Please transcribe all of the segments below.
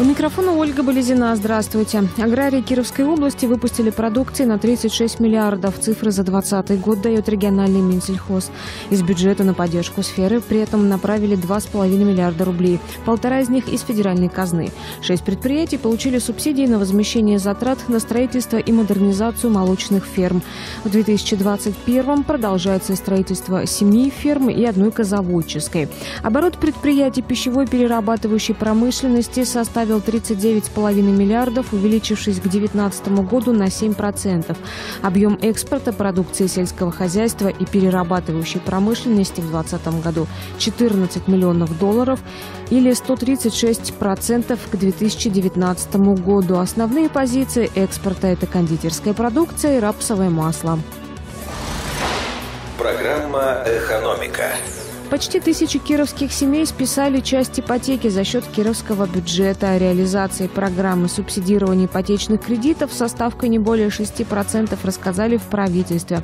У микрофона Ольга Болезина. Здравствуйте. Аграрии Кировской области выпустили продукции на 36 миллиардов. Цифры за 2020 год дает региональный Минсельхоз. Из бюджета на поддержку сферы при этом направили 2,5 миллиарда рублей. Полтора из них из федеральной казны. Шесть предприятий получили субсидии на возмещение затрат на строительство и модернизацию молочных ферм. В 2021 продолжается строительство семи ферм и одной козоводческой. Оборот предприятий пищевой перерабатывающей промышленности составил составил 39,5 миллиардов, увеличившись к 2019 году на 7%. Объем экспорта продукции сельского хозяйства и перерабатывающей промышленности в 2020 году 14 миллионов долларов или 136% к 2019 году. Основные позиции экспорта – это кондитерская продукция и рапсовое масло. Программа «Экономика». Почти тысячи кировских семей списали часть ипотеки за счет кировского бюджета. О реализации программы субсидирования ипотечных кредитов со ставкой не более 6% рассказали в правительстве.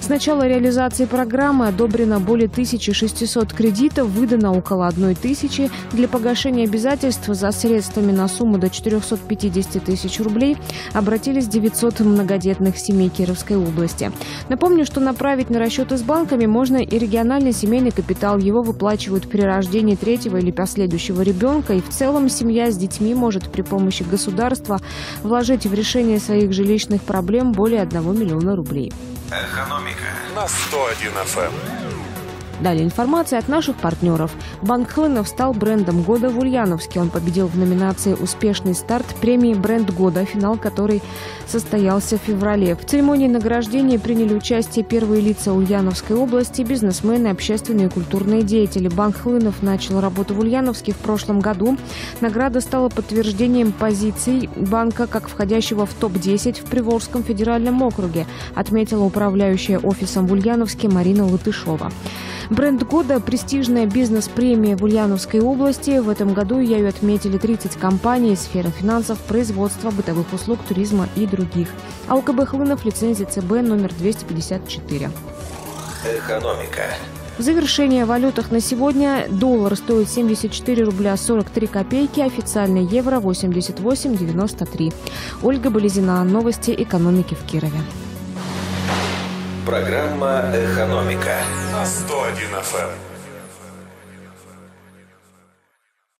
С начала реализации программы одобрено более 1600 кредитов, выдано около 1000 для погашения обязательств за средствами на сумму до 450 тысяч рублей обратились 900 многодетных семей Кировской области. Напомню, что направить на расчеты с банками можно и региональный семейный капитал капитал. Его выплачивают при рождении третьего или последующего ребенка. И в целом семья с детьми может при помощи государства вложить в решение своих жилищных проблем более 1 миллиона рублей. Экономика на 101 FM. Далее информация от наших партнеров. Банк Хлынов стал брендом года в Ульяновске. Он победил в номинации «Успешный старт» премии «Бренд года», финал которой состоялся в феврале. В церемонии награждения приняли участие первые лица Ульяновской области, бизнесмены, общественные и культурные деятели. Банк Хлынов начал работу в Ульяновске в прошлом году. Награда стала подтверждением позиций банка как входящего в топ-10 в Приволжском федеральном округе, отметила управляющая офисом в Ульяновске Марина Латышова. Бренд года – престижная бизнес-премия в Ульяновской области. В этом году ее отметили 30 компаний, сферы финансов, производства, бытовых услуг, туризма и других. АЛКБ Хлынов, лицензия ЦБ номер 254. Экономика. В завершение о валютах на сегодня доллар стоит 74 рубля 43 копейки, официальный евро 88,93. Ольга Болезина. Новости экономики в Кирове. Программа «Экономика» на 101 FM.